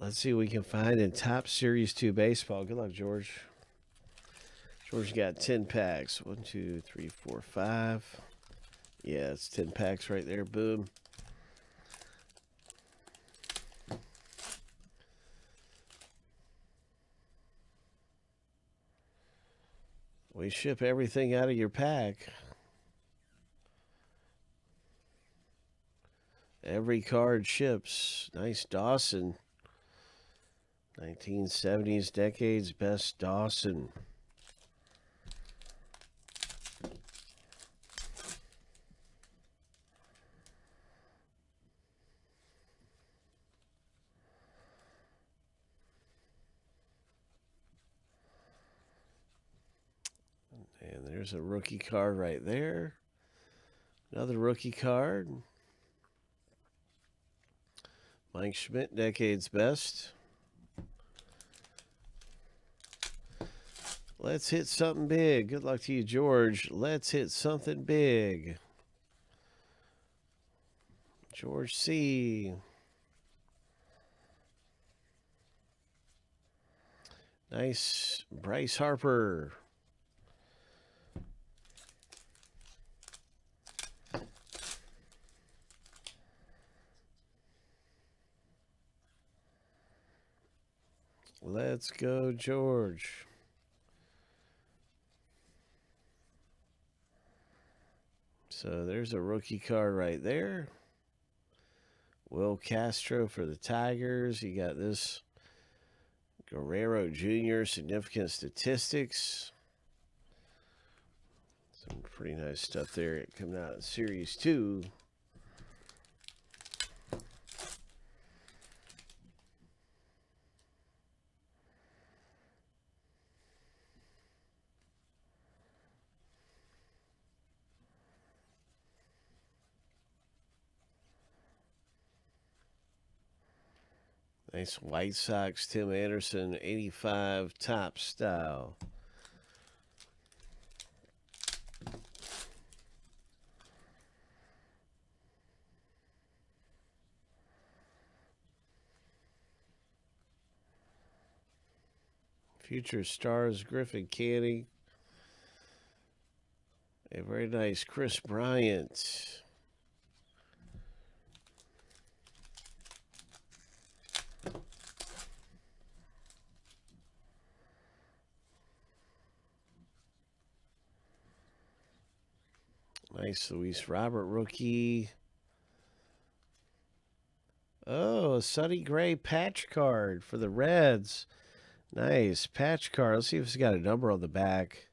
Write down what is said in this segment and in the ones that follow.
Let's see what we can find in Topps Series 2 baseball. Good luck, George. George got 10 packs. One, two, three, four, five. Yeah, it's 10 packs right there. Boom. We ship everything out of your pack. Every card ships. Nice Dawson. 1970s decades best Dawson. And there's a rookie card right there. Another rookie card. Mike Schmidt, Decade's Best. Let's hit something big. Good luck to you, George. Let's hit something big. George C. Nice. Bryce Harper. Let's go, George. So there's a rookie card right there. Willi Castro for the Tigers. You got this Guerrero Jr. Significant statistics. Some pretty nice stuff there coming out of Series 2. Nice White Sox, Tim Anderson, 85 Topps style. Future Stars, Griffin Canning. A very nice Kris Bryant. Nice Luis Robert rookie. Oh, a Sonny Gray patch card for the Reds. Nice patch card. Let's see if it's got a number on the back.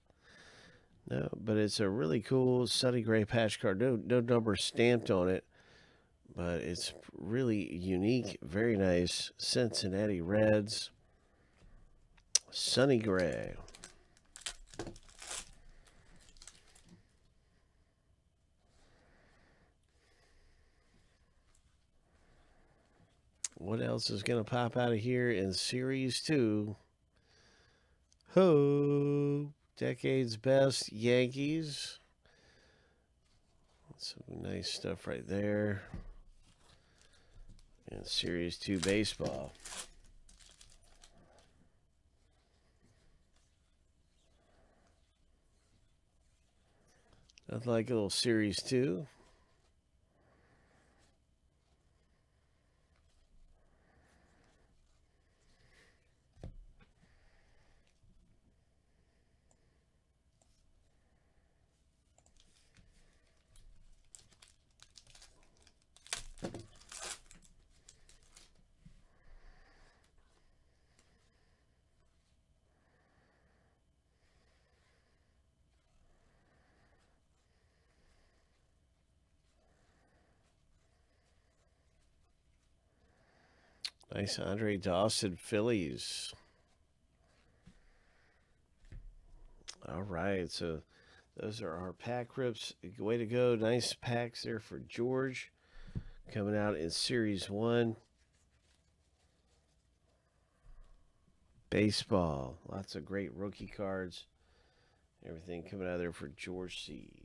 No, but it's a really cool Sonny Gray patch card. No, no number stamped on it, but it's really unique. Very nice. Cincinnati Reds. Sonny Gray. What else is going to pop out of here in Series 2? Ho! Decade's Best Yankees. Some nice stuff right there. And Series 2 Baseball. Nothing like a little Series 2. Nice Andre Dawson Phillies. All right, so those are our pack rips. Way to go. Nice packs there for George. Coming out in Series 1. Baseball. Lots of great rookie cards. Everything coming out there for George C.